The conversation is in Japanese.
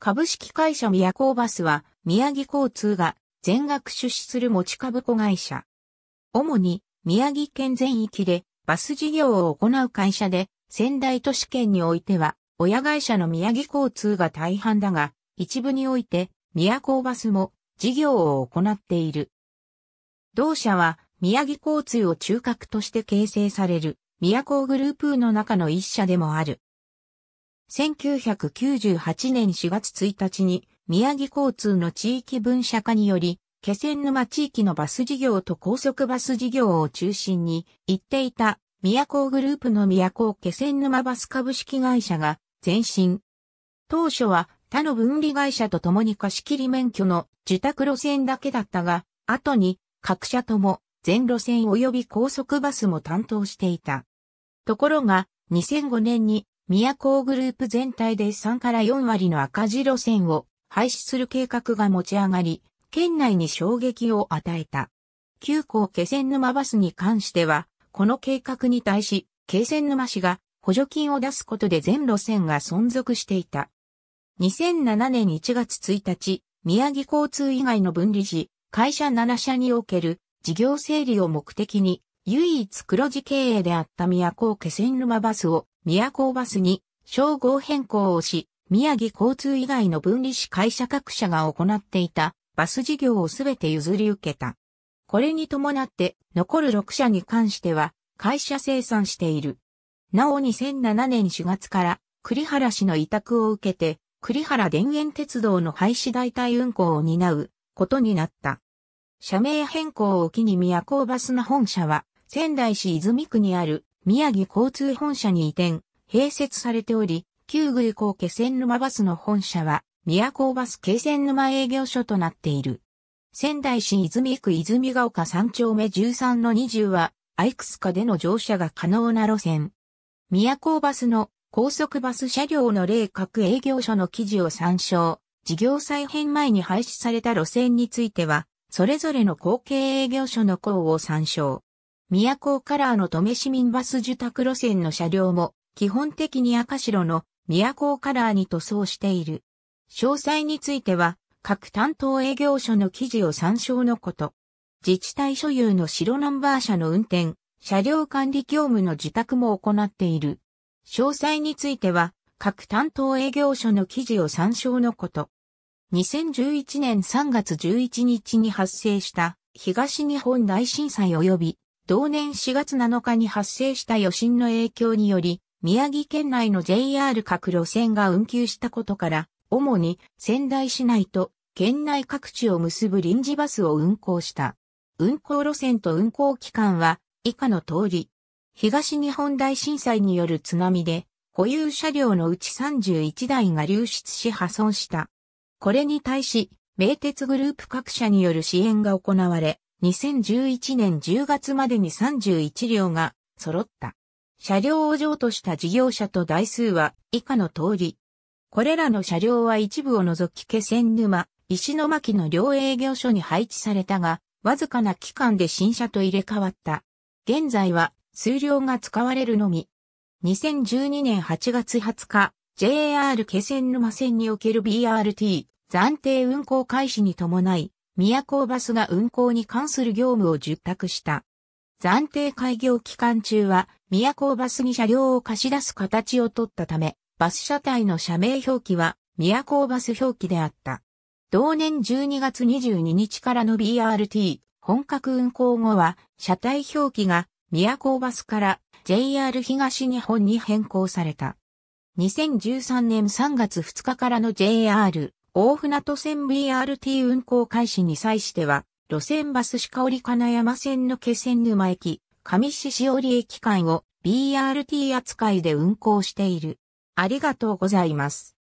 株式会社宮古バスは宮城交通が全額出資する持ち株子会社。主に宮城県全域でバス事業を行う会社で仙台都市圏においては親会社の宮城交通が大半だが一部において宮古バスも事業を行っている。同社は宮城交通を中核として形成される宮古グループの中の一社でもある。1998年4月1日に宮城交通の地域分社化により、気仙沼地域のバス事業と高速バス事業を中心に行っていた宮古グループの宮古気仙沼バス株式会社が前身。当初は他の分離会社と共に貸切免許の受託路線だけだったが、後に各社とも全路線及び高速バスも担当していた。ところが、2005年に宮古グループ全体で3から4割の赤字路線を廃止する計画が持ち上がり、県内に衝撃を与えた。旧校気仙沼バスに関しては、この計画に対し、気仙沼市が補助金を出すことで全路線が存続していた。2007年1月1日、宮城交通以外の分離時、会社7社における事業整理を目的に、唯一黒字経営であった宮古気仙沼バスを宮古バスに称号変更をし、宮城交通以外の分離市会社各社が行っていたバス事業をすべて譲り受けた。これに伴って残る6社に関しては会社生産している。なお2007年4月から栗原市の委託を受けて栗原田園鉄道の廃止代替運行を担うことになった。社名変更を機に宮古バスの本社は仙台市泉区にある宮城交通本社に移転、併設されており、旧具港気仙沼バスの本社は、宮古バス気仙沼営業所となっている。仙台市泉区泉ヶ丘3丁目13の20は、アイクスカでの乗車が可能な路線。宮古バスの高速バス車両の例各営業所の記事を参照。事業再編前に廃止された路線については、それぞれの後継営業所の項を参照。宮古カラーの留市民バス受託路線の車両も基本的に赤白の宮古カラーに塗装している。詳細については各担当営業所の記事を参照のこと。自治体所有の白ナンバー車の運転、車両管理業務の受託も行っている。詳細については各担当営業所の記事を参照のこと。2011年3月11日に発生した東日本大震災及び同年4月7日に発生した余震の影響により、宮城県内の JR 各路線が運休したことから、主に仙台市内と県内各地を結ぶ臨時バスを運行した。運行路線と運行期間は以下の通り。東日本大震災による津波で保有車両のうち31台が流出し破損した。これに対し、名鉄グループ各社による支援が行われ、2011年10月までに31両が揃った。車両を譲渡した事業者と台数は以下の通り。これらの車両は一部を除き気仙沼、石巻の両営業所に配置されたが、わずかな期間で新車と入れ替わった。現在は数両が使われるのみ。2012年8月20日、JR 気仙沼線における BRT 暫定運行開始に伴い、宮古バスが運行に関する業務を受託した。暫定開業期間中は、宮古バスに車両を貸し出す形をとったため、バス車体の社名表記は、宮古バス表記であった。同年12月22日からの BRT 本格運行後は、車体表記が宮古バスから JR 東日本に変更された。2013年3月2日からの JR 大船渡線 BRT 運行開始に際しては、路線バス鹿織金山線の気仙沼駅、上市し織駅間を BRT 扱いで運行している。ありがとうございます。